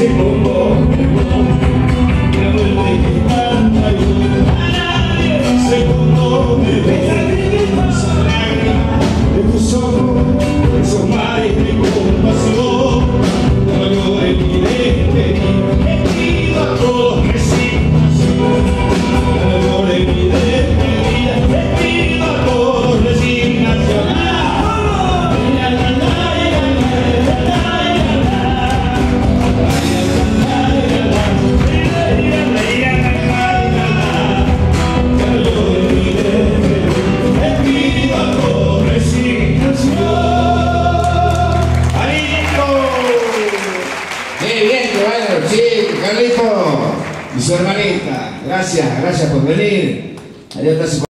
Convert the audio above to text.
simple more sí, Carlito y su hermanita. Gracias, gracias por venir. Adiós,